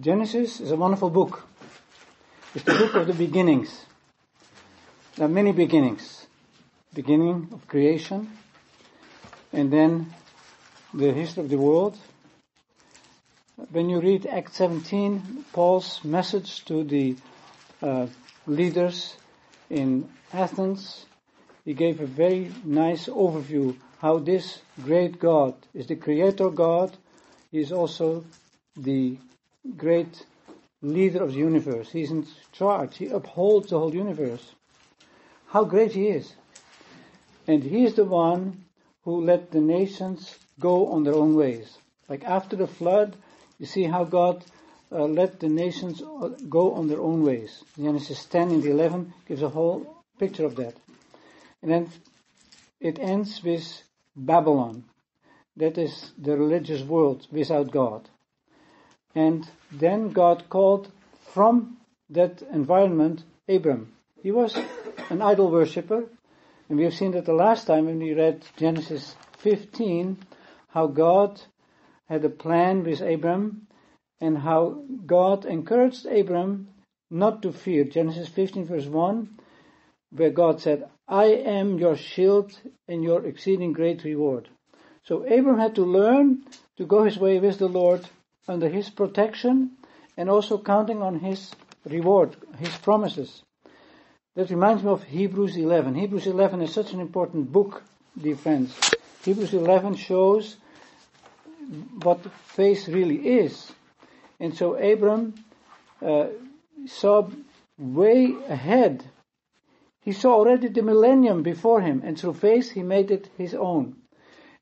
Genesis is a wonderful book. It's the book of the beginnings. There are many beginnings. Beginning of creation, and then the history of the world. When you read Act 17, Paul's message to the uh, leaders in Athens, he gave a very nice overview how this great God is the creator God. He is also the great leader of the universe. He's in charge. He upholds the whole universe. How great he is. And he is the one who let the nations go on their own ways. Like after the flood, you see how God uh, let the nations uh, go on their own ways. Genesis 10 and 11 gives a whole picture of that. And then it ends with Babylon. That is the religious world without God. And then God called from that environment Abram. He was an idol worshipper, and we have seen that the last time when we read Genesis 15, how God had a plan with Abram, and how God encouraged Abram not to fear. Genesis 15 verse 1, where God said, I am your shield and your exceeding great reward. So Abram had to learn to go his way with the Lord under his protection and also counting on his reward, his promises. That reminds me of Hebrews 11. Hebrews 11 is such an important book, dear friends. Hebrews 11 shows what faith really is. And so Abram uh, saw way ahead. He saw already the millennium before him, and through faith he made it his own.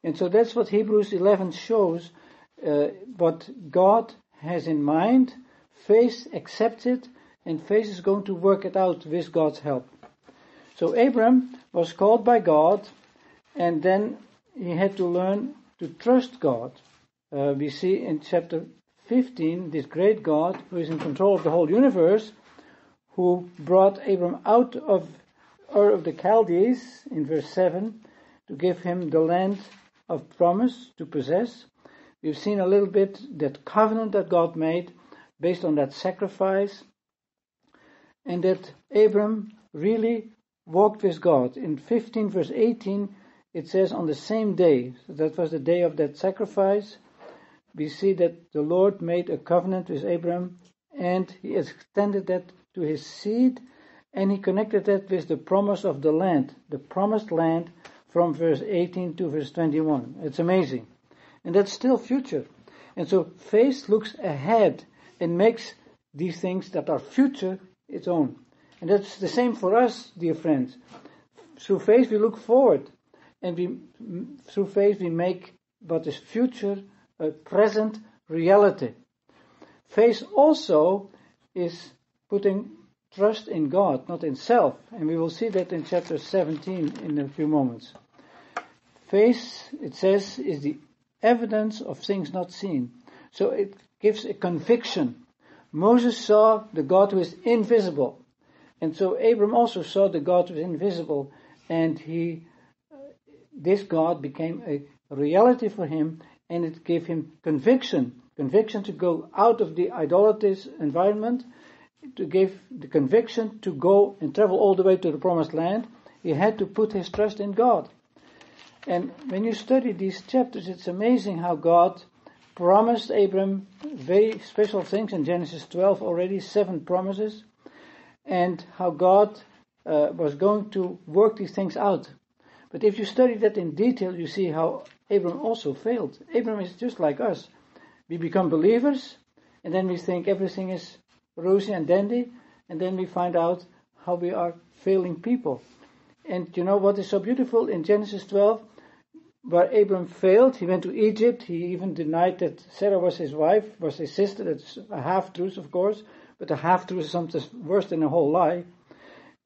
And so that's what Hebrews 11 shows uh, what God has in mind, faith accepts it, and faith is going to work it out with God's help. So Abram was called by God, and then he had to learn to trust God. Uh, we see in chapter 15 this great God who is in control of the whole universe, who brought Abram out of Ur of the Chaldees in verse 7 to give him the land of promise to possess. We've seen a little bit that covenant that God made based on that sacrifice, and that Abram really walked with God. In 15 verse 18, it says on the same day, so that was the day of that sacrifice, we see that the Lord made a covenant with Abram and he extended that to his seed and he connected that with the promise of the land, the promised land from verse 18 to verse 21. It's amazing. And that's still future. And so faith looks ahead and makes these things that are future its own. And that's the same for us, dear friends. Through faith we look forward. And we, through faith we make what is future a present reality. Faith also is putting trust in God, not in self. And we will see that in chapter 17 in a few moments. Faith, it says, is the evidence of things not seen. So it gives a conviction. Moses saw the God who is invisible. And so Abram also saw the God who is invisible. And he, uh, this God became a reality for him and it gave him conviction. Conviction to go out of the idolatrous environment, to give the conviction to go and travel all the way to the promised land. He had to put his trust in God. And when you study these chapters, it's amazing how God promised Abram very special things in Genesis 12 already, seven promises, and how God uh, was going to work these things out. But if you study that in detail, you see how Abram also failed. Abram is just like us. We become believers, and then we think everything is rosy and dandy, and then we find out how we are failing people. And you know what is so beautiful in Genesis 12? Where Abram failed, he went to Egypt. He even denied that Sarah was his wife, was his sister. That's a half truth, of course, but a half truth is something worse than a whole lie.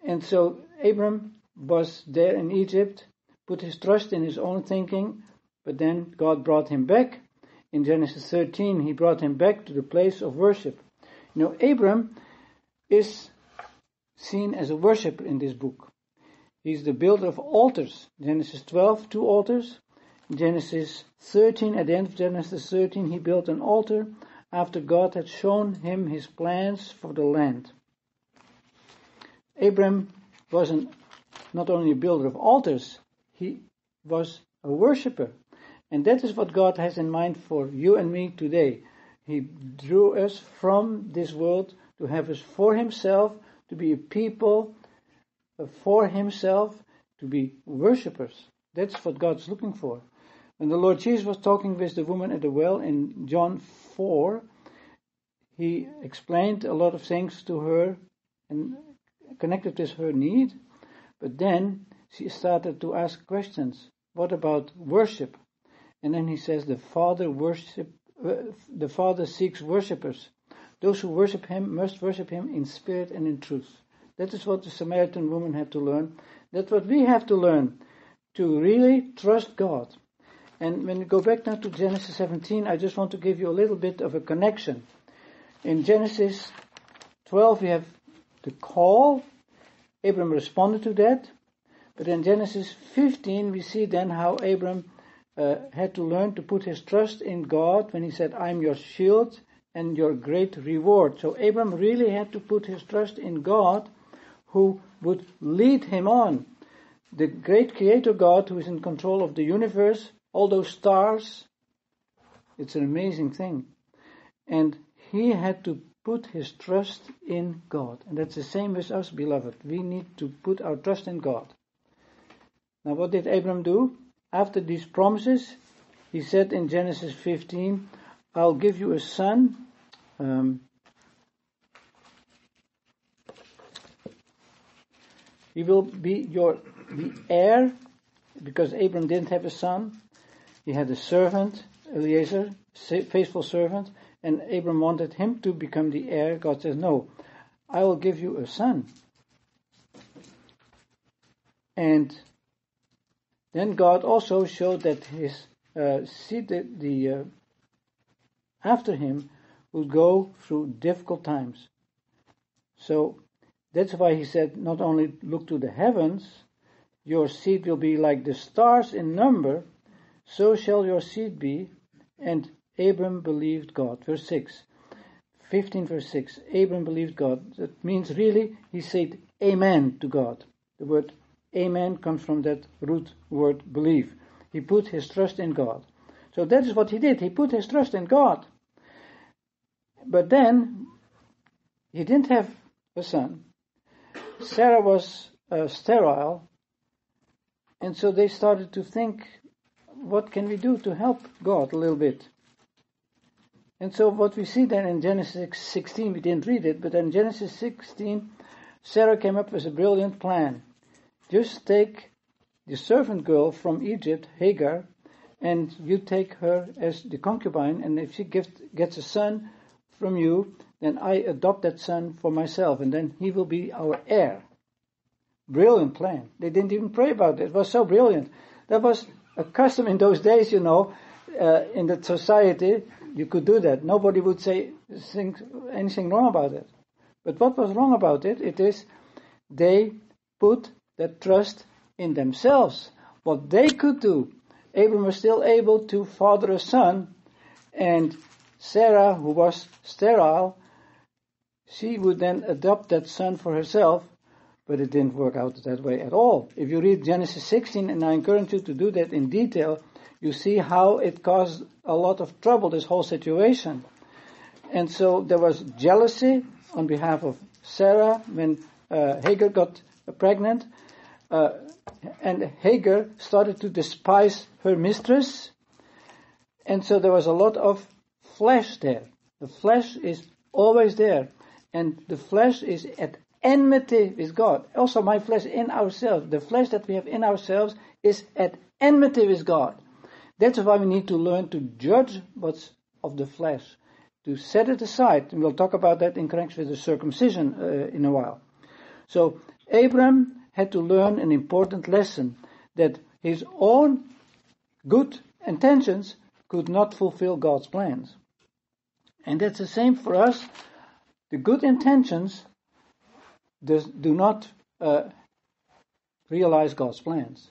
And so Abram was there in Egypt, put his trust in his own thinking, but then God brought him back. In Genesis 13, he brought him back to the place of worship. You know, Abram is seen as a worshiper in this book. He's the builder of altars. Genesis 12, two altars. Genesis 13, at the end of Genesis 13, he built an altar after God had shown him his plans for the land. Abram wasn't not only a builder of altars, he was a worshipper. And that is what God has in mind for you and me today. He drew us from this world to have us for himself, to be a people for himself, to be worshippers. That's what God's looking for. When the Lord Jesus was talking with the woman at the well in John 4, he explained a lot of things to her and connected with her need. But then she started to ask questions. What about worship? And then he says the Father worship, the Father seeks worshippers. Those who worship him must worship him in spirit and in truth. That is what the Samaritan woman had to learn. That's what we have to learn to really trust God. And when we go back now to Genesis 17, I just want to give you a little bit of a connection. In Genesis 12, we have the call. Abram responded to that. But in Genesis 15, we see then how Abram uh, had to learn to put his trust in God when he said, I'm your shield and your great reward. So Abram really had to put his trust in God who would lead him on. The great creator God who is in control of the universe, all those stars. It's an amazing thing. And he had to put his trust in God. And that's the same with us, beloved. We need to put our trust in God. Now, what did Abram do? After these promises, he said in Genesis 15, I'll give you a son. Um, he will be your the heir, because Abram didn't have a son. He had a servant, Eliezer, faithful servant, and Abram wanted him to become the heir. God says, No, I will give you a son. And then God also showed that his uh, seed, the, the uh, after him, would go through difficult times. So that's why he said, not only look to the heavens, your seed will be like the stars in number, so shall your seed be. And Abram believed God. Verse 6. 15 verse 6. Abram believed God. That means really he said amen to God. The word amen comes from that root word believe. He put his trust in God. So that is what he did. He put his trust in God. But then he didn't have a son. Sarah was uh, sterile, and so they started to think, what can we do to help God a little bit? And so what we see then in Genesis 16, we didn't read it, but in Genesis 16, Sarah came up with a brilliant plan. Just take the servant girl from Egypt, Hagar, and you take her as the concubine, and if she gets a son from you, then I adopt that son for myself, and then he will be our heir. Brilliant plan. They didn't even pray about it. It was so brilliant. That was a custom in those days, you know, uh, in that society you could do that. Nobody would say think, anything wrong about it. But what was wrong about it? It is they put that trust in themselves. What they could do. Abram was still able to father a son, and Sarah, who was sterile, she would then adopt that son for herself, but it didn't work out that way at all. If you read Genesis 16, and I encourage you to do that in detail, you see how it caused a lot of trouble, this whole situation. And so there was jealousy on behalf of Sarah when uh, Hagar got pregnant. Uh, and Hagar started to despise her mistress. And so there was a lot of flesh there. The flesh is always there. And the flesh is at enmity with God. Also, my flesh in ourselves, the flesh that we have in ourselves is at enmity with God. That's why we need to learn to judge what's of the flesh, to set it aside. And we'll talk about that in connection with the circumcision uh, in a while. So Abram had to learn an important lesson that his own good intentions could not fulfill God's plans. And that's the same for us. The good intentions does, do not uh, realize God's plans.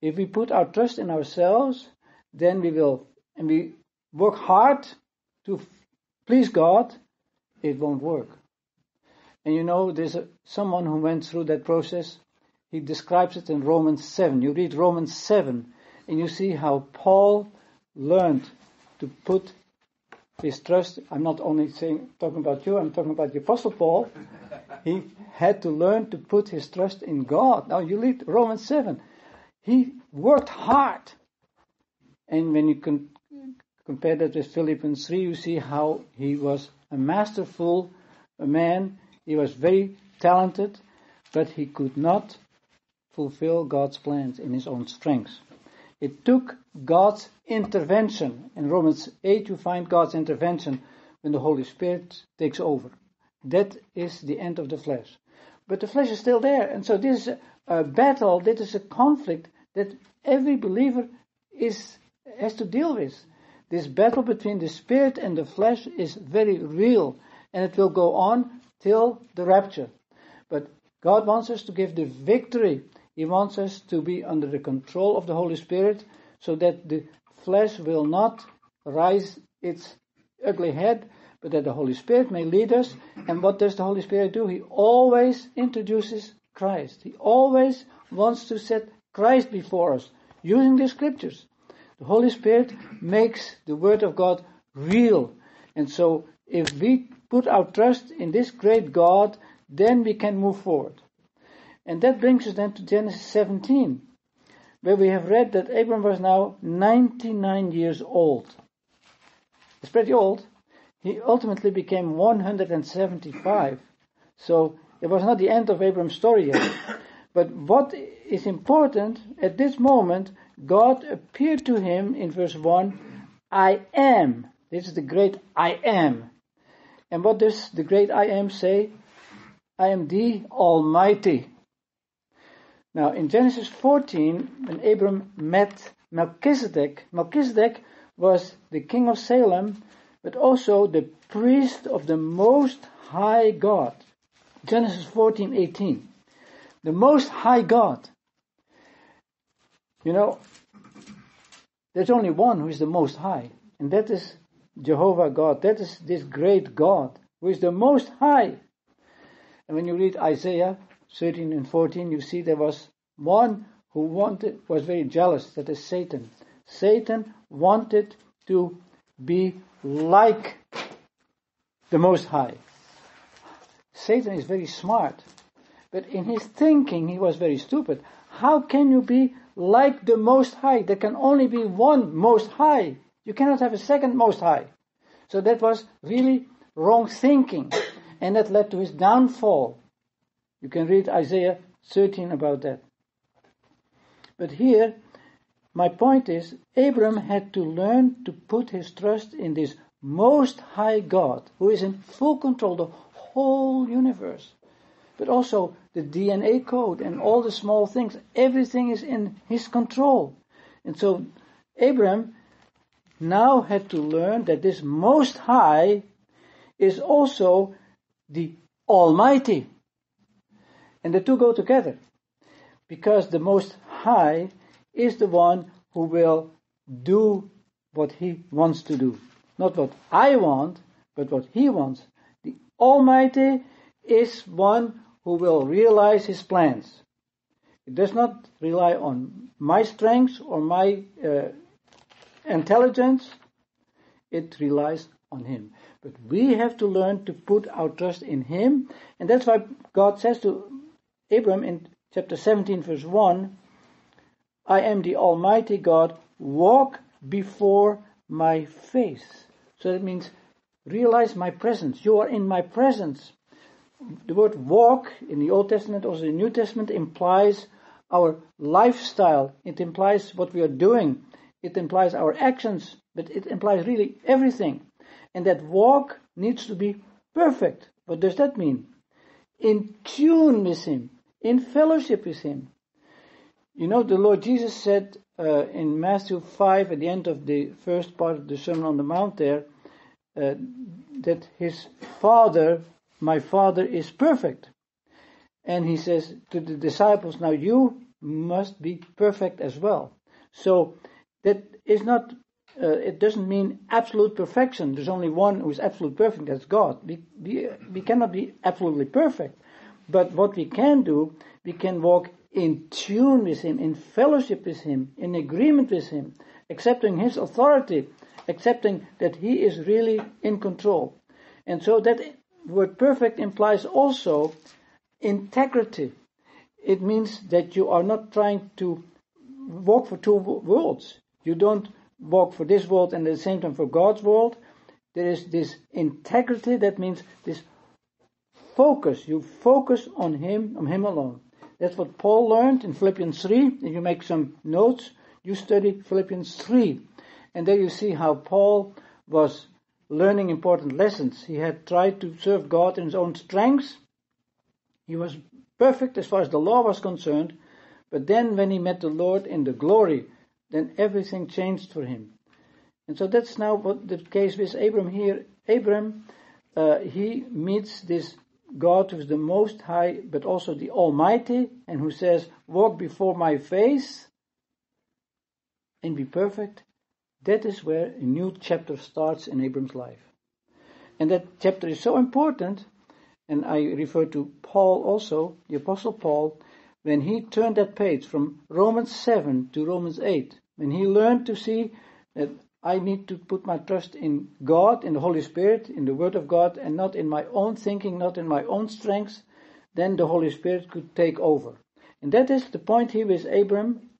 If we put our trust in ourselves, then we will, and we work hard to please God, it won't work. And you know, there's a, someone who went through that process. He describes it in Romans 7. You read Romans 7 and you see how Paul learned to put his trust. I'm not only saying, talking about you, I'm talking about the apostle Paul. He had to learn to put his trust in God. Now you read Romans 7. He worked hard. And when you can compare that with Philippians 3, you see how he was a masterful man. He was very talented, but he could not fulfill God's plans in his own strength. It took God's intervention. In Romans 8, you find God's intervention when the Holy Spirit takes over. That is the end of the flesh. But the flesh is still there. And so this is a battle, this is a conflict that every believer is, has to deal with. This battle between the spirit and the flesh is very real and it will go on till the rapture. But God wants us to give the victory. He wants us to be under the control of the Holy Spirit so that the flesh will not rise its ugly head, but that the Holy Spirit may lead us. And what does the Holy Spirit do? He always introduces Christ. He always wants to set Christ before us using the scriptures. The Holy Spirit makes the Word of God real. And so, if we put our trust in this great God, then we can move forward. And that brings us then to Genesis 17, where we have read that Abram was now 99 years old. It's pretty old. He ultimately became 175. So it was not the end of Abram's story yet. but what is important at this moment God appeared to him in verse 1, I am. This is the great I am. And what does the great I am say? I am the Almighty. Now, in Genesis 14, when Abram met Melchizedek, Melchizedek was the king of Salem, but also the priest of the Most High God. Genesis 14, 18. The Most High God. You know, there's only one who is the most high, and that is Jehovah God. That is this great God who is the most high. And when you read Isaiah 13 and 14, you see there was one who wanted, was very jealous, that is Satan. Satan wanted to be like the Most High. Satan is very smart, but in his thinking he was very stupid. How can you be like the Most High. There can only be one Most High. You cannot have a second Most High. So that was really wrong thinking. And that led to his downfall. You can read Isaiah 13 about that. But here, my point is, Abram had to learn to put his trust in this most high God, who is in full control the whole universe but also the DNA code and all the small things. Everything is in his control. And so Abram now had to learn that this Most High is also the Almighty. And the two go together. Because the Most High is the one who will do what he wants to do. Not what I want, but what he wants. The Almighty is one who will realize his plans. It does not rely on my strength or my uh, intelligence. It relies on him. But we have to learn to put our trust in him. And that's why God says to Abram in chapter 17 verse 1, I am the Almighty God, walk before my face. So that means realize my presence. You are in my presence the word walk in the Old Testament, also the New Testament, implies our lifestyle. It implies what we are doing. It implies our actions, but it implies really everything. And that walk needs to be perfect. What does that mean? In tune with Him, in fellowship with Him. You know, the Lord Jesus said uh, in Matthew 5, at the end of the first part of the Sermon on the Mount there, uh, that His Father my Father is perfect. And he says to the disciples, now you must be perfect as well. So that is not uh, it doesn't mean absolute perfection. There's only one who is absolute perfect, that's God. We, we, we cannot be absolutely perfect. But what we can do, we can walk in tune with Him, in fellowship with Him, in agreement with Him, accepting His authority, accepting that He is really in control. And so that word perfect implies also integrity. It means that you are not trying to walk for two worlds. You don't walk for this world and at the same time for God's world. There is this integrity that means this focus. You focus on Him, on Him alone. That's what Paul learned in Philippians 3. If you make some notes, you study Philippians 3. And there you see how Paul was learning important lessons. He had tried to serve God in his own strength. He was perfect as far as the law was concerned. But then when he met the Lord in the glory, then everything changed for him. And so that's now what the case with Abram here. Abram, uh, he meets this God who is the Most High, but also the Almighty, and who says, Walk before my face and be perfect. That is where a new chapter starts in Abram's life. And that chapter is so important, and I refer to Paul also, the Apostle Paul, when he turned that page from Romans 7 to Romans 8, when he learned to see that I need to put my trust in God, in the Holy Spirit, in the Word of God, and not in my own thinking, not in my own strength, then the Holy Spirit could take over. And that is the point here with Abram,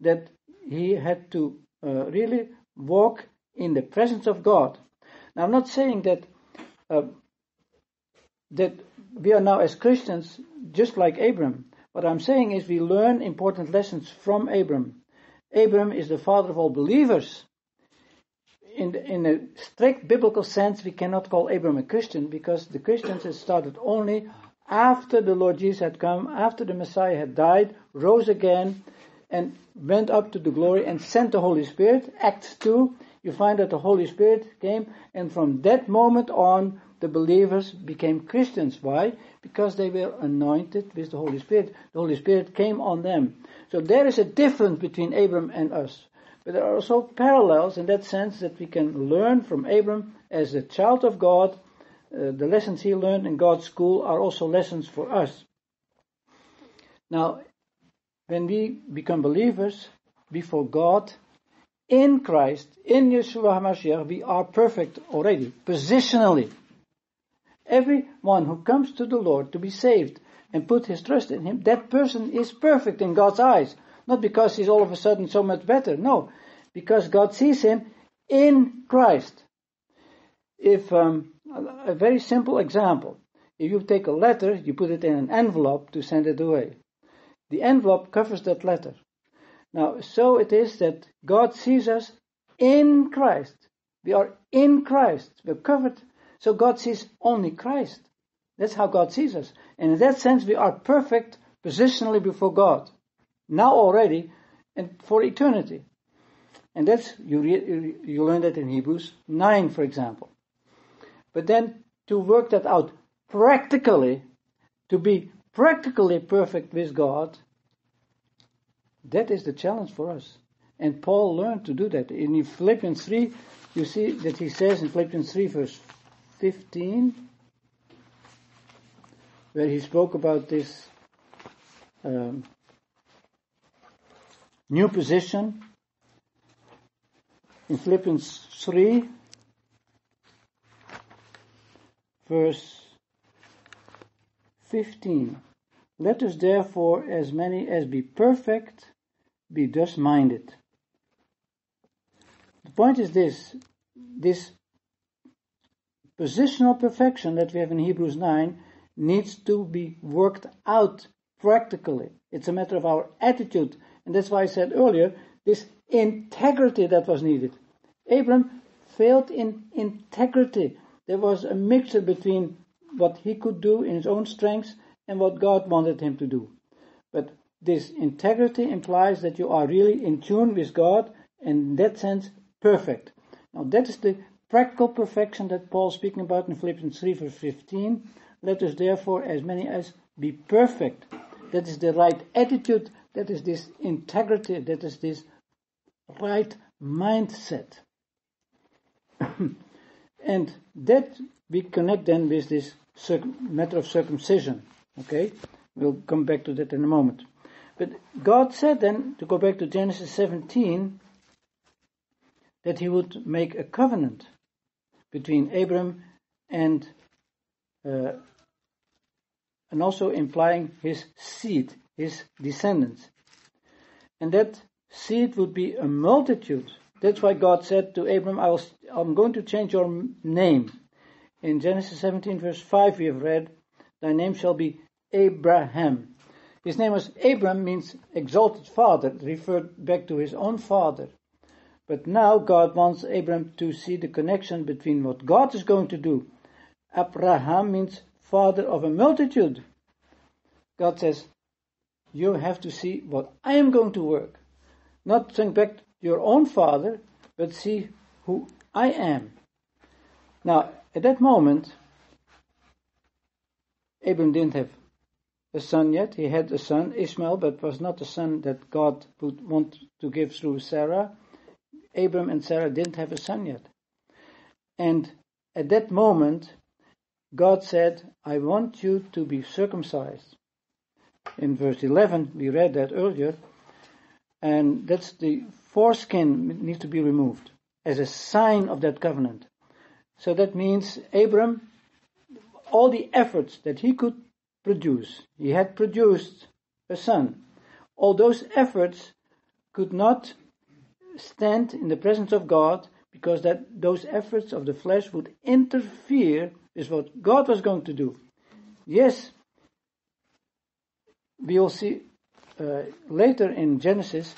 that he had to uh, really walk in the presence of God. Now, I'm not saying that uh, that we are now as Christians just like Abram. What I'm saying is we learn important lessons from Abram. Abram is the father of all believers in, in a strict biblical sense, we cannot call Abram a Christian because the Christians had started only after the Lord Jesus had come, after the Messiah had died, rose again, and went up to the glory and sent the Holy Spirit. Acts 2, you find that the Holy Spirit came, and from that moment on, the believers became Christians. Why? Because they were anointed with the Holy Spirit. The Holy Spirit came on them. So there is a difference between Abram and us. But there are also parallels in that sense that we can learn from Abram as a child of God. Uh, the lessons he learned in God's school are also lessons for us. Now, when we become believers before God, in Christ, in Yeshua HaMashiach, we are perfect already, positionally. Everyone who comes to the Lord to be saved and put his trust in Him, that person is perfect in God's eyes. Not because he's all of a sudden so much better. No, because God sees him in Christ. If um, a very simple example, if you take a letter, you put it in an envelope to send it away. The envelope covers that letter. Now, so it is that God sees us in Christ. We are in Christ. We're covered. So God sees only Christ. That's how God sees us. And in that sense, we are perfect positionally before God now already and for eternity. And that's, you, re, you learn that in Hebrews 9, for example. But then to work that out practically, to be practically perfect with God, that is the challenge for us. And Paul learned to do that. In Philippians 3, you see that he says in Philippians 3, verse 15, where he spoke about this um, new position in Philippians 3, verse 15. Let us therefore, as many as be perfect, be thus minded. The point is this this positional perfection that we have in Hebrews 9 needs to be worked out practically. It's a matter of our attitude and that's why I said earlier, this integrity that was needed. Abram failed in integrity. There was a mixture between what he could do in his own strength and what God wanted him to do. But this integrity implies that you are really in tune with God and in that sense perfect. Now that is the practical perfection that Paul is speaking about in Philippians 3 verse 15. Let us therefore as many as be perfect. That is the right attitude that is this integrity, that is this right mindset. and that we connect then with this matter of circumcision. Okay? We'll come back to that in a moment. But God said then, to go back to Genesis 17, that he would make a covenant between Abram and uh, and also implying his seed, his descendants. And that seed would be a multitude. That's why God said to Abram, I am going to change your name. In Genesis 17 verse 5 we have read, Thy name shall be Abraham. His name was Abram means exalted father, referred back to his own father. But now God wants Abram to see the connection between what God is going to do. Abraham means father of a multitude. God says, you have to see what I am going to work. Not think back to your own father, but see who I am. Now, at that moment, Abram didn't have a son yet. He had a son, Ishmael, but was not the son that God would want to give through Sarah. Abram and Sarah didn't have a son yet. And at that moment, God said, I want you to be circumcised. In verse 11, we read that earlier, and that's the foreskin needs to be removed as a sign of that covenant. So that means Abram, all the efforts that he could produce, he had produced a son. All those efforts could not stand in the presence of God because that those efforts of the flesh would interfere with what God was going to do. Yes, we will see uh, later in Genesis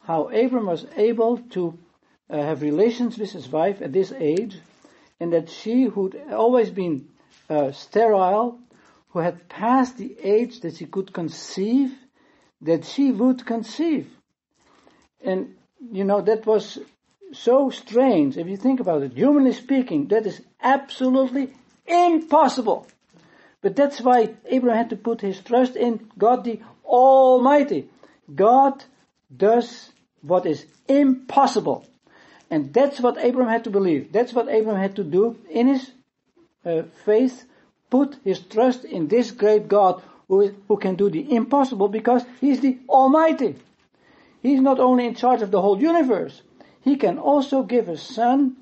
how Abram was able to uh, have relations with his wife at this age, and that she, who'd always been uh, sterile, who had passed the age that she could conceive, that she would conceive. And you know, that was so strange. If you think about it, humanly speaking, that is absolutely impossible. But that's why Abraham had to put his trust in God the Almighty. God does what is impossible. And that's what Abraham had to believe. That's what Abraham had to do in his uh, faith. Put his trust in this great God who, who can do the impossible because he's the Almighty. He's not only in charge of the whole universe, he can also give a son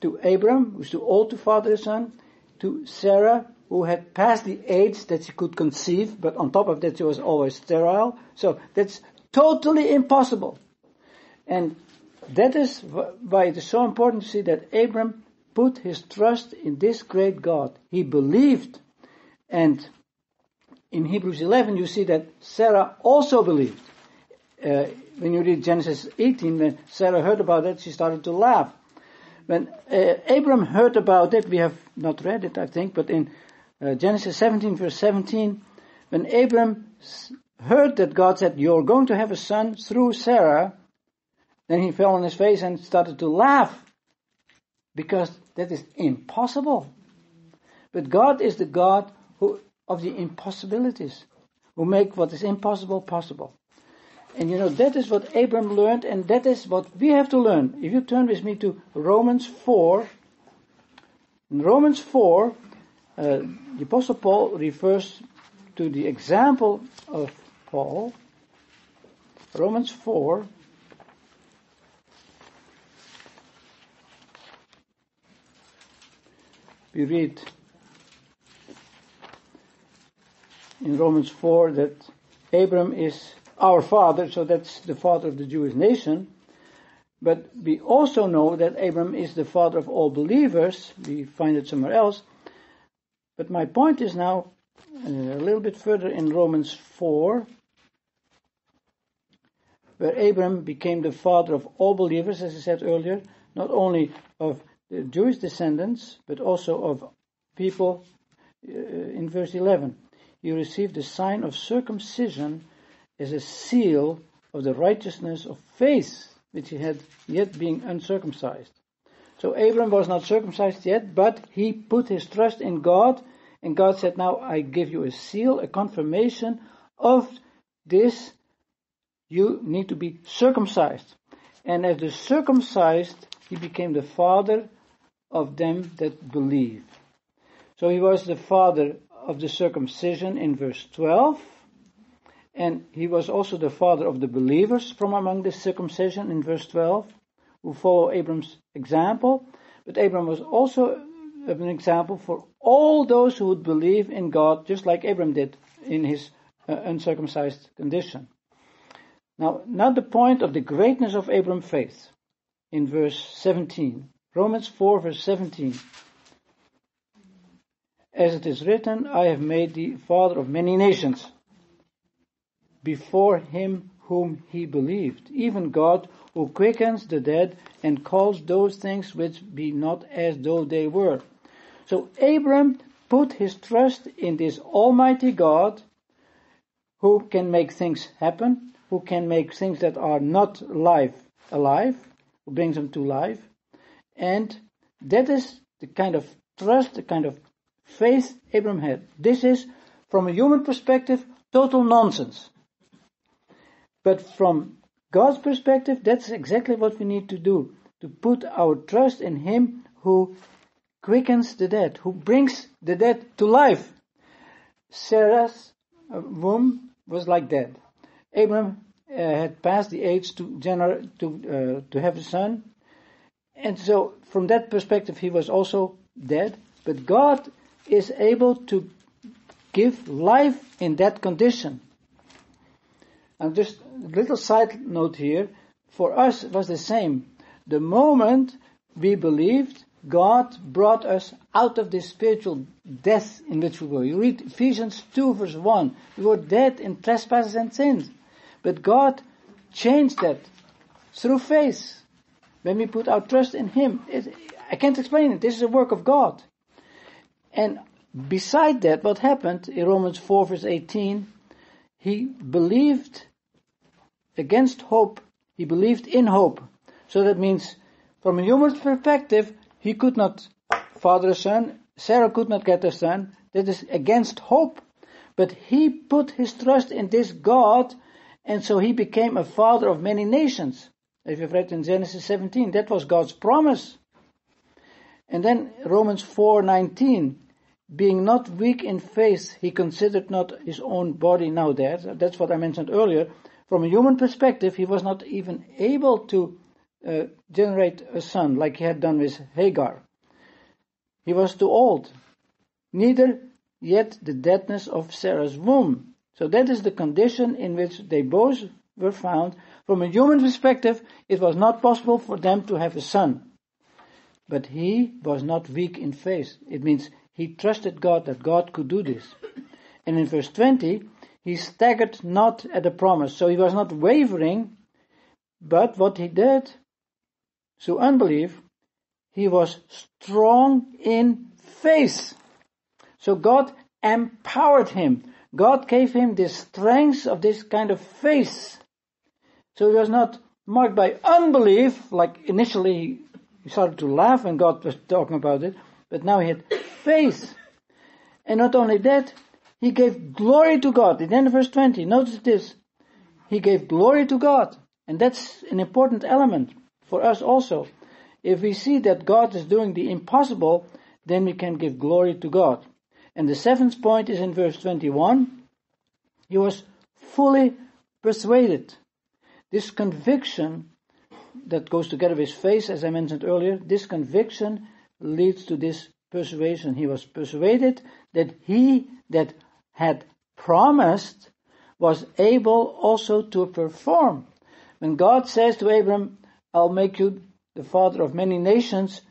to Abram, who's too old to father a son, to Sarah, who had passed the age that she could conceive, but on top of that she was always sterile. So that's totally impossible. And that is why it is so important to see that Abram put his trust in this great God. He believed. And in Hebrews 11 you see that Sarah also believed. Uh, when you read Genesis 18, when Sarah heard about it, she started to laugh. When uh, Abram heard about it, we have not read it, I think, but in uh, Genesis 17, verse 17, when Abram heard that God said, You're going to have a son through Sarah, then he fell on his face and started to laugh because that is impossible. But God is the God who, of the impossibilities, who make what is impossible possible. And you know, that is what Abram learned, and that is what we have to learn. If you turn with me to Romans 4, in Romans 4, uh, the Apostle Paul refers to the example of Paul. Romans 4, we read in Romans 4 that Abram is our father, so that's the father of the Jewish nation. But we also know that Abram is the father of all believers. We find it somewhere else. But my point is now uh, a little bit further in Romans 4, where Abram became the father of all believers, as I said earlier, not only of the Jewish descendants, but also of people uh, in verse 11. He received the sign of circumcision as a seal of the righteousness of faith which he had yet being uncircumcised. So Abram was not circumcised yet, but he put his trust in God, and God said, Now I give you a seal, a confirmation of this. You need to be circumcised. And as the circumcised, he became the father of them that believe. So he was the father of the circumcision in verse 12. And he was also the father of the believers from among the circumcision in verse 12, who follow Abram's example. But Abram was also an example for all those who would believe in God, just like Abram did in his uh, uncircumcised condition. Now, now the point of the greatness of Abram's faith in verse 17. Romans 4 verse 17. As it is written, I have made thee father of many nations before him whom he believed, even God who quickens the dead and calls those things which be not as though they were. So Abram put his trust in this Almighty God who can make things happen, who can make things that are not life alive, who brings them to life. And that is the kind of trust, the kind of faith Abram had. This is, from a human perspective, total nonsense. But from God's perspective, that's exactly what we need to do. To put our trust in Him who quickens the dead, who brings the dead to life. Sarah's womb was like that. Abram uh, had passed the age to gener- to uh, to have a son, and so from that perspective he was also dead. But God is able to give life in that condition. And just a little side note here, for us it was the same. The moment we believed, God brought us out of this spiritual death in which we were. You read Ephesians 2 verse 1. We were dead in trespasses and sins. But God changed that through faith. When we put our trust in Him. It, I can't explain it. This is a work of God. And beside that, what happened in Romans 4 verse 18, he believed against hope. He believed in hope. So that means from a human perspective, he could not father a son. Sarah could not get a son. That is against hope. But he put his trust in this God, and so he became a father of many nations. If you've read in Genesis 17, that was God's promise. And then Romans 4:19, being not weak in faith, he considered not his own body now dead. That's what I mentioned earlier. From a human perspective, he was not even able to uh, generate a son like he had done with Hagar. He was too old. Neither yet the deadness of Sarah's womb. So that is the condition in which they both were found. From a human perspective, it was not possible for them to have a son. But he was not weak in faith. It means he trusted God that God could do this. And in verse 20, he staggered not at the promise. So he was not wavering, but what he did, through unbelief, he was strong in faith. So God empowered him. God gave him the strength of this kind of faith. So he was not marked by unbelief, like initially he started to laugh when God was talking about it, but now he had faith. And not only that, he gave glory to God. In the end of verse 20, notice this. He gave glory to God. And that's an important element for us also. If we see that God is doing the impossible, then we can give glory to God. And the seventh point is in verse 21. He was fully persuaded. This conviction that goes together with faith, as I mentioned earlier, this conviction leads to this persuasion. He was persuaded that he that had promised was able also to perform. When God says to Abram, I'll make you the father of many nations.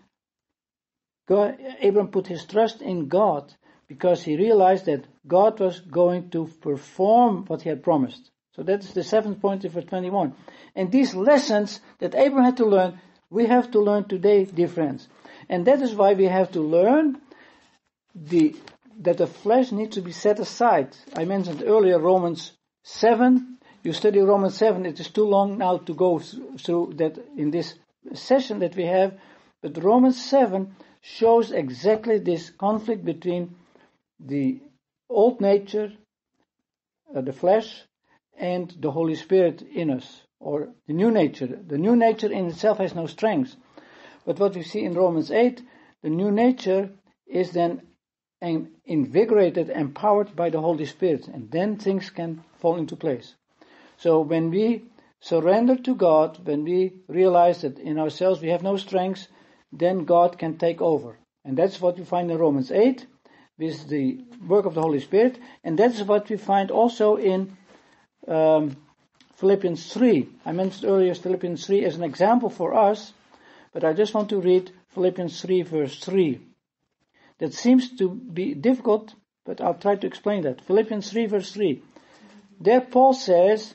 God, Abram put his trust in God because he realized that God was going to perform what he had promised. So that is the seventh point of verse 21. And these lessons that Abram had to learn, we have to learn today, dear friends. And that is why we have to learn the, that the flesh needs to be set aside. I mentioned earlier Romans 7, you study Romans 7, it is too long now to go through that in this session that we have, but Romans 7 shows exactly this conflict between the old nature, uh, the flesh, and the Holy Spirit in us, or the new nature. The new nature in itself has no strength. But what we see in Romans 8, the new nature is then invigorated, empowered by the Holy Spirit, and then things can fall into place. So when we surrender to God, when we realize that in ourselves we have no strength, then God can take over. And that's what you find in Romans 8, with the work of the Holy Spirit, and that's what we find also in um, Philippians 3. I mentioned earlier Philippians 3 as an example for us, but I just want to read Philippians 3 verse 3. That seems to be difficult, but I'll try to explain that. Philippians 3 verse 3. There Paul says,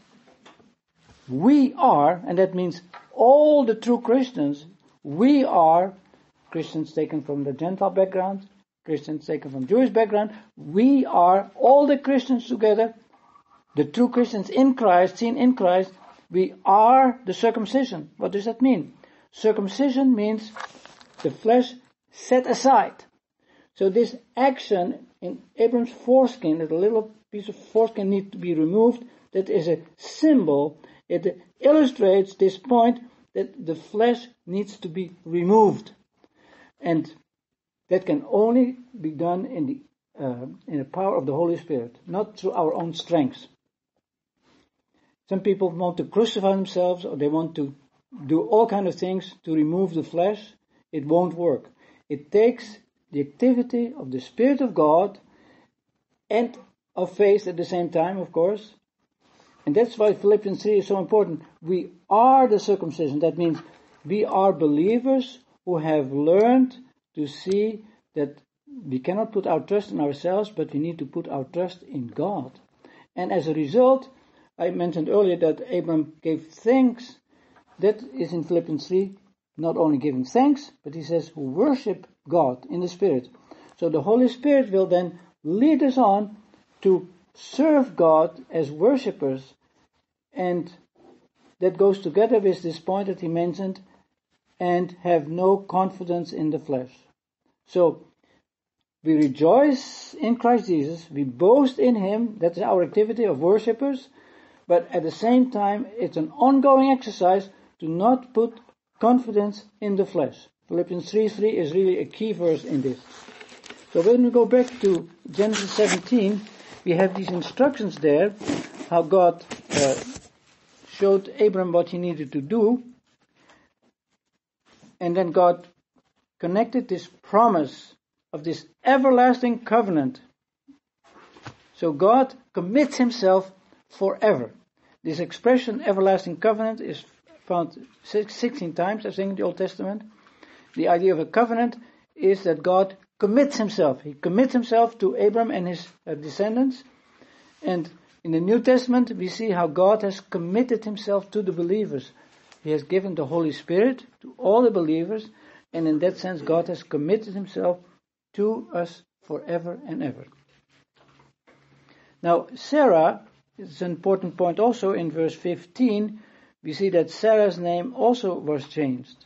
we are, and that means all the true Christians, we are Christians taken from the Gentile background, Christians taken from Jewish background, we are all the Christians together, the true Christians in Christ, seen in Christ, we are the circumcision. What does that mean? Circumcision means the flesh set aside. So this action in Abram's foreskin, that a little piece of foreskin needs to be removed, that is a symbol. It illustrates this point that the flesh needs to be removed. And that can only be done in the, uh, in the power of the Holy Spirit, not through our own strength. Some people want to crucify themselves or they want to do all kind of things to remove the flesh. It won't work. It takes the activity of the Spirit of God and of faith at the same time, of course. And that's why Philippians 3 is so important. We are the circumcision. That means we are believers who have learned to see that we cannot put our trust in ourselves, but we need to put our trust in God. And as a result, I mentioned earlier that Abram gave thanks. That is in Philippians 3, not only giving thanks, but he says, worship God in the Spirit. So the Holy Spirit will then lead us on to serve God as worshippers. And that goes together with this point that he mentioned, and have no confidence in the flesh. So, we rejoice in Christ Jesus, we boast in Him, that's our activity of worshippers, but at the same time, it's an ongoing exercise to not put confidence in the flesh. Philippians 3 3 is really a key verse in this. So when we go back to Genesis 17, we have these instructions there, how God uh, showed Abram what he needed to do, and then God connected this promise of this everlasting covenant. So God commits himself forever. This expression, everlasting covenant, is found 16 times, I think, in the Old Testament. The idea of a covenant is that God commits himself. He commits himself to Abram and his uh, descendants. And in the New Testament, we see how God has committed himself to the believers. He has given the Holy Spirit to all the believers, and in that sense, God has committed himself to us forever and ever. Now, Sarah it's an important point also in verse 15. We see that Sarah's name also was changed.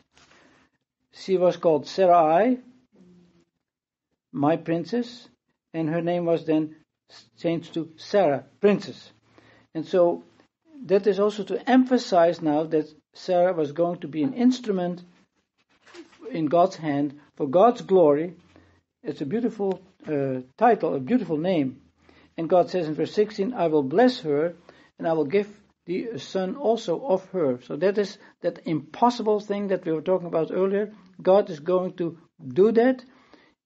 She was called Sarai, my princess, and her name was then changed to Sarah, princess. And so that is also to emphasize now that Sarah was going to be an instrument in God's hand for God's glory. It's a beautiful uh, title, a beautiful name. And God says in verse 16, I will bless her and I will give the son also of her. So that is that impossible thing that we were talking about earlier. God is going to do that.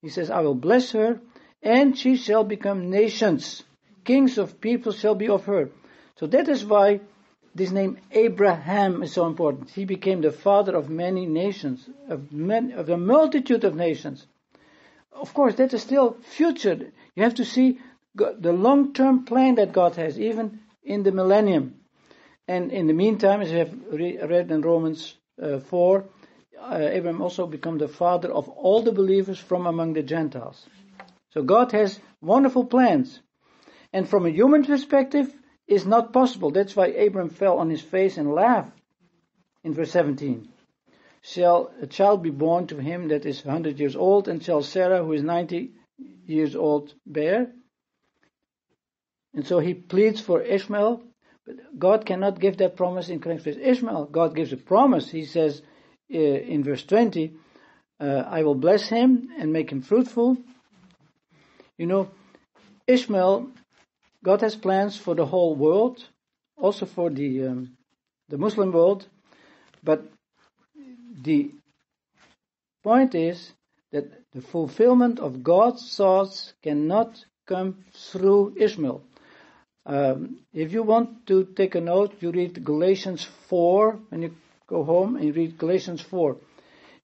He says, I will bless her and she shall become nations. Kings of people shall be of her. So that is why this name Abraham is so important. He became the father of many nations, of, many, of a multitude of nations. Of course, that is still future. You have to see the long-term plan that God has, even in the millennium. And in the meantime, as we have re- read in Romans uh, 4, uh, Abraham also become the father of all the believers from among the Gentiles. So God has wonderful plans. And from a human perspective, is not possible. That's why Abraham fell on his face and laughed in verse 17. Shall a child be born to him that is 100 years old, and shall Sarah, who is 90 years old, bear? And so he pleads for Ishmael, but God cannot give that promise in connection with Ishmael. God gives a promise. He says uh, in verse 20, uh, I will bless him and make him fruitful. You know, Ishmael, God has plans for the whole world, also for the um, the Muslim world, but the point is that the fulfillment of God's thoughts cannot come through Ishmael. Um, if you want to take a note, you read Galatians 4 when you go home and you read Galatians 4.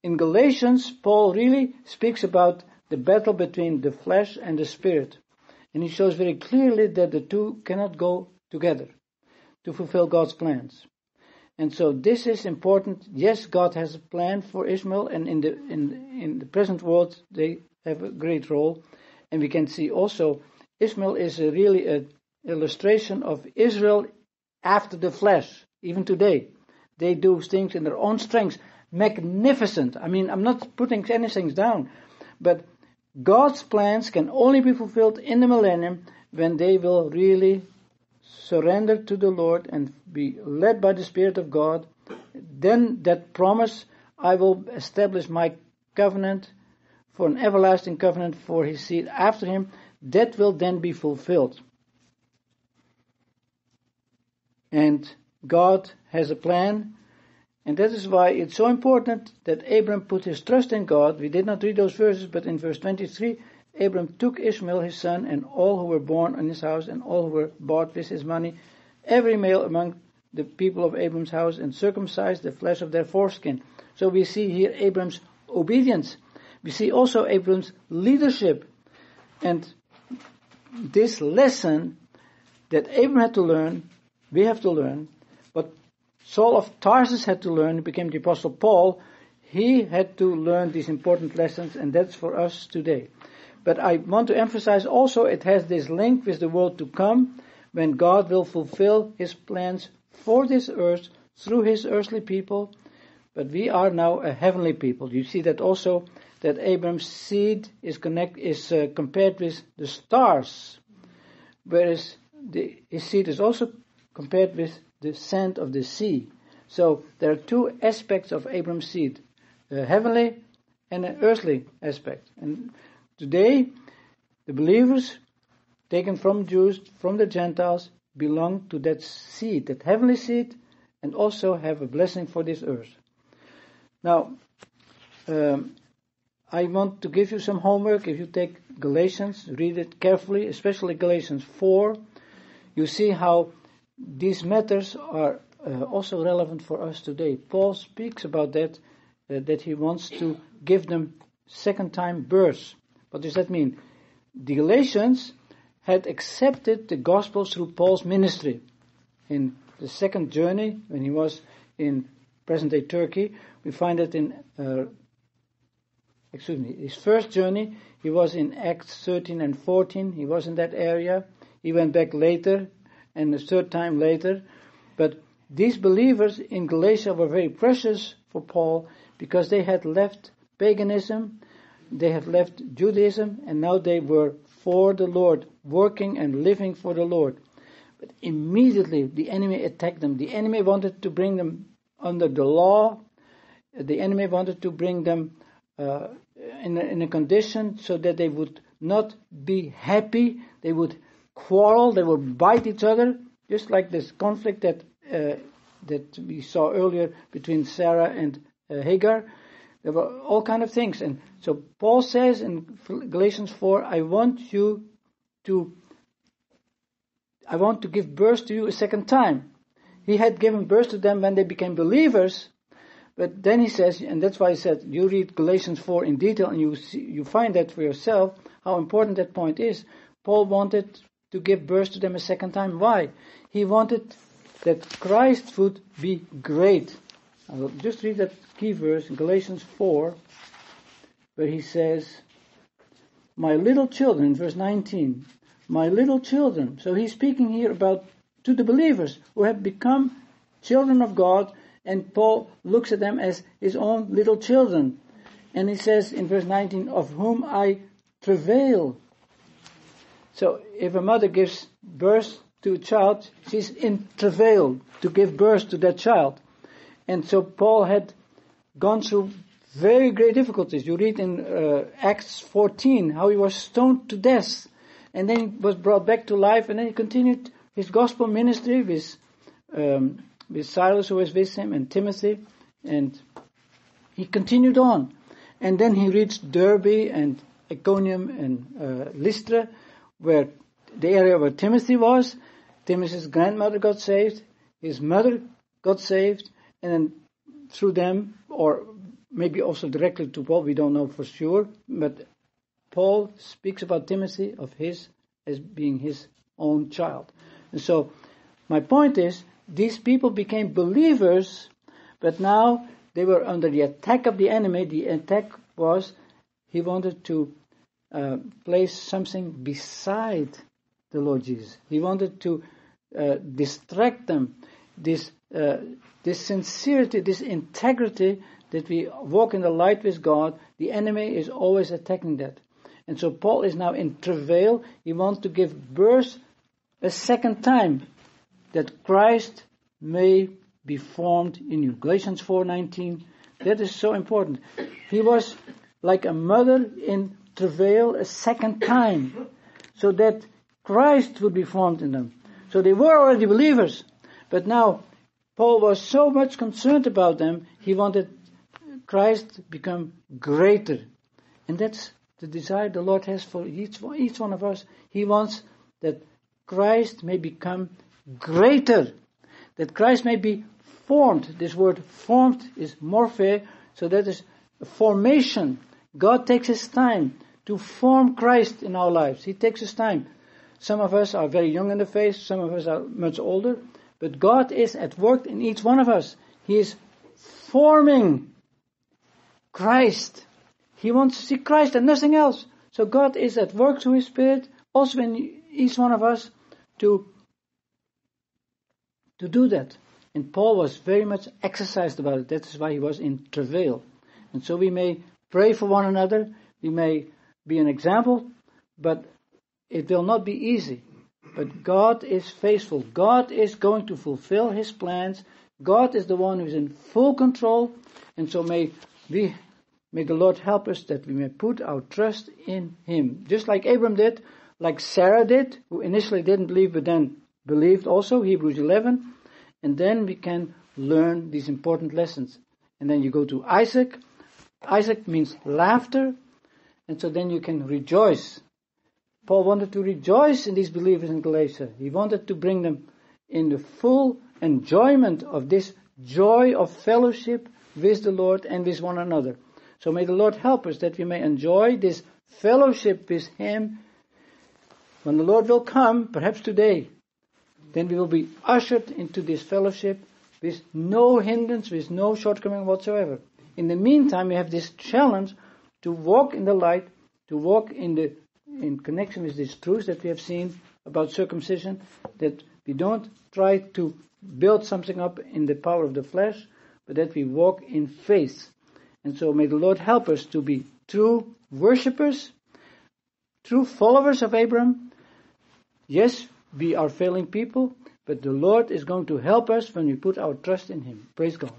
In Galatians, Paul really speaks about the battle between the flesh and the spirit. And he shows very clearly that the two cannot go together to fulfill God's plans. And so this is important. Yes, God has a plan for Ishmael, and in the in in the present world they have a great role. And we can see also Ishmael is a really an illustration of Israel after the flesh, even today. They do things in their own strength, magnificent. I mean, I'm not putting anything down, but God's plans can only be fulfilled in the millennium when they will really surrender to the Lord and be led by the Spirit of God, then that promise, I will establish my covenant for an everlasting covenant for his seed after him, that will then be fulfilled. And God has a plan, and that is why it's so important that Abram put his trust in God. We did not read those verses, but in verse 23, Abram took Ishmael his son and all who were born in his house and all who were bought with his money, every male among the people of Abram's house, and circumcised the flesh of their foreskin. So we see here Abram's obedience. We see also Abram's leadership. And this lesson that Abram had to learn, we have to learn, but Saul of Tarsus had to learn, became the apostle Paul, he had to learn these important lessons, and that's for us today. But I want to emphasize also it has this link with the world to come when God will fulfill his plans for this earth through his earthly people. But we are now a heavenly people. You see that also that Abram's seed is connect is uh, compared with the stars, whereas the, his seed is also compared with the sand of the sea. So there are two aspects of Abram's seed: a heavenly and an earthly aspect. And Today, the believers taken from Jews, from the Gentiles, belong to that seed, that heavenly seed, and also have a blessing for this earth. Now, um, I want to give you some homework. If you take Galatians, read it carefully, especially Galatians 4, you see how these matters are uh, also relevant for us today. Paul speaks about that, uh, that he wants to give them second time birth. What does that mean? The Galatians had accepted the gospel through Paul's ministry. In the second journey, when he was in present day Turkey, we find it in, uh, excuse me, his first journey, he was in Acts 13 and 14, he was in that area. He went back later, and a third time later. But these believers in Galatia were very precious for Paul because they had left paganism they had left Judaism and now they were for the Lord, working and living for the Lord. But immediately the enemy attacked them. The enemy wanted to bring them under the law. The enemy wanted to bring them uh, in, a, in a condition so that they would not be happy. They would quarrel. They would bite each other, just like this conflict that uh, that we saw earlier between Sarah and uh, Hagar. There were all kind of things. And so Paul says in Galatians 4, I want you to, I want to give birth to you a second time. He had given birth to them when they became believers, but then he says, and that's why he said, you read Galatians 4 in detail and you see, you find that for yourself, how important that point is. Paul wanted to give birth to them a second time. Why? He wanted that Christ would be great. I will just read that key verse in Galatians 4, where he says, My little children, verse 19, my little children. So he's speaking here about to the believers who have become children of God, and Paul looks at them as his own little children. And he says in verse 19, Of whom I travail. So if a mother gives birth to a child, she's in travail to give birth to that child. And so Paul had gone through very great difficulties. You read in uh, Acts 14 how he was stoned to death and then he was brought back to life and then he continued his gospel ministry with, um, with Silas who was with him and Timothy and he continued on. And then he reached Derbe and Iconium and uh, Lystra where the area where Timothy was. Timothy's grandmother got saved, his mother got saved, and then through them, or maybe also directly to Paul, we don't know for sure, but Paul speaks about Timothy of his as being his own child. And so my point is, these people became believers, but now they were under the attack of the enemy. The attack was he wanted to uh, place something beside the Lord Jesus. He wanted to uh, distract them. This uh, this sincerity, this integrity that we walk in the light with God, the enemy is always attacking that. And so Paul is now in travail. He wants to give birth a second time that Christ may be formed in you. Galatians 4:19. That is so important. He was like a mother in travail a second time so that Christ would be formed in them. So they were already believers, but now Paul was so much concerned about them, he wanted Christ to become greater. And that's the desire the Lord has for each one, each one of us. He wants that Christ may become greater. That Christ may be formed. This word formed is morphe, so that is formation. God takes his time to form Christ in our lives. He takes his time. Some of us are very young in the faith, some of us are much older, but God is at work in each one of us. He is forming Christ. He wants to see Christ and nothing else. So God is at work through His Spirit, also in each one of us, to, to do that. And Paul was very much exercised about it. That is why he was in travail. And so we may pray for one another, we may be an example, but it will not be easy. But God is faithful. God is going to fulfill His plans. God is the one who is in full control. And so may we, may the Lord help us that we may put our trust in Him. Just like Abram did, like Sarah did, who initially didn't believe but then believed also, Hebrews 11. And then we can learn these important lessons. And then you go to Isaac. Isaac means laughter. And so then you can rejoice Paul wanted to rejoice in these believers in Galatia. He wanted to bring them in the full enjoyment of this joy of fellowship with the Lord and with one another. So may the Lord help us that we may enjoy this fellowship with Him. When the Lord will come, perhaps today, then we will be ushered into this fellowship with no hindrance, with no shortcoming whatsoever. In the meantime, we have this challenge to walk in the light, to walk in the in connection with these truths that we have seen about circumcision, that we don't try to build something up in the power of the flesh, but that we walk in faith. And so may the Lord help us to be true worshippers, true followers of Abraham. Yes, we are failing people, but the Lord is going to help us when we put our trust in Him. Praise God.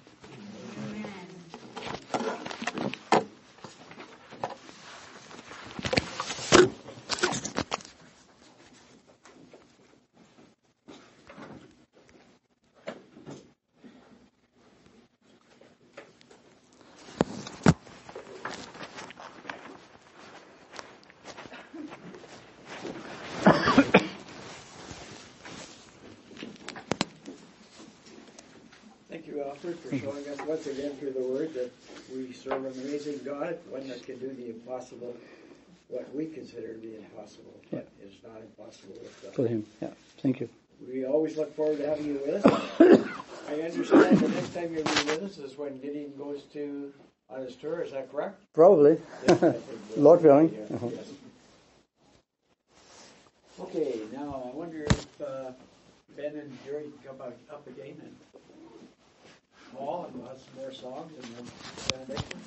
Impossible, what we consider to be impossible, but yeah. is not impossible. For Him, yeah. Thank you. We always look forward to having you with us. I understand the next time you'll be with us is when Gideon goes to on his tour. Is that correct? Probably. Yes, Lord willing. Uh-huh. Yes. Okay, now I wonder if uh, Ben and Jerry can come up again and Paul and we'll have some more songs and then benediction.